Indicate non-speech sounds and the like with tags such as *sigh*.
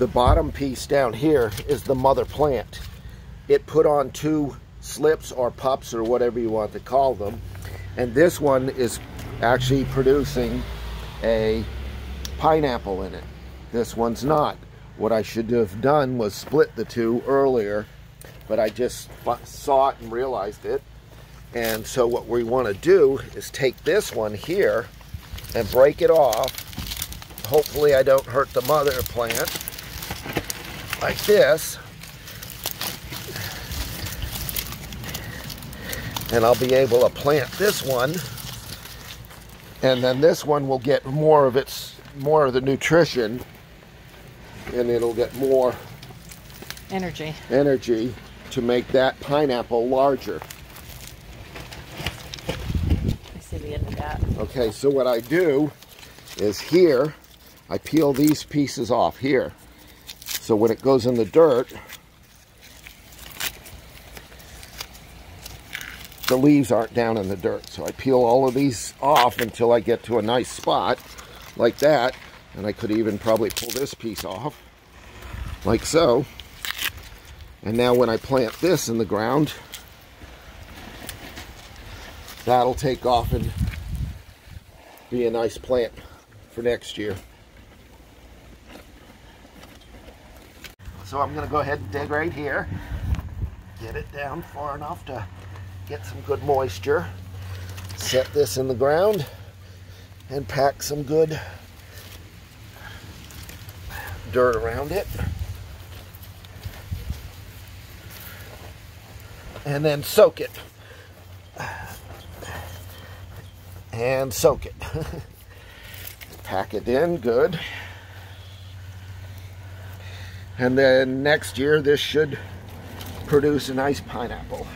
the bottom piece down here is the mother plant. It put on two slips or pups or whatever you want to call them. And this one is actually producing a pineapple in it. This one's not. What I should have done was split the two earlier, but I just saw it and realized it. And so what we want to do is take this one here and break it off. Hopefully I don't hurt the mother plant like this. And I'll be able to plant this one. And then this one will get more of its, more of the nutrition. And it'll get more energy. Energy to make that pineapple larger. Okay, so what I do is here, I peel these pieces off here. So when it goes in the dirt, the leaves aren't down in the dirt. So I peel all of these off until I get to a nice spot like that. And I could even probably pull this piece off like so. And now when I plant this in the ground, that'll take off and be a nice plant for next year. So I'm going to go ahead and dig right here. Get it down far enough to get some good moisture. Set this in the ground and pack some good dirt around it. And then soak it. and soak it. *laughs* Pack it in good. And then next year this should produce a nice pineapple.